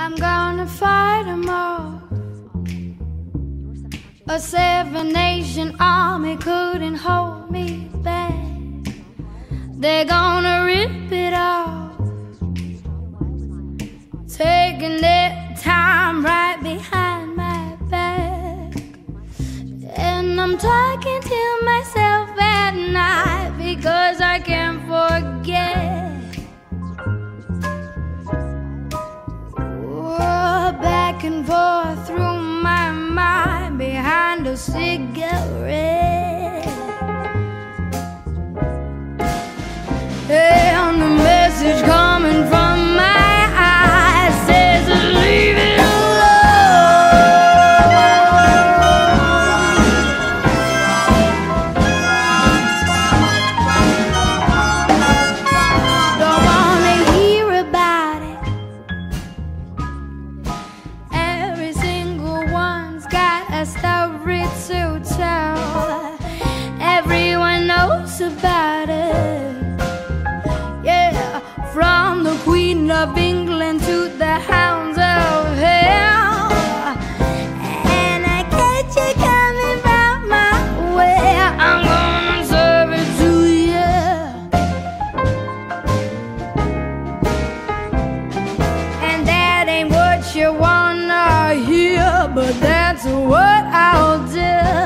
I'm gonna fight them all. A seven nation army couldn't hold me back. They're gonna rip it off. Taking their time right behind my back. And I'm talking to back and forth through my mind behind a cigarette. you wanna hear, but that's what I'll do.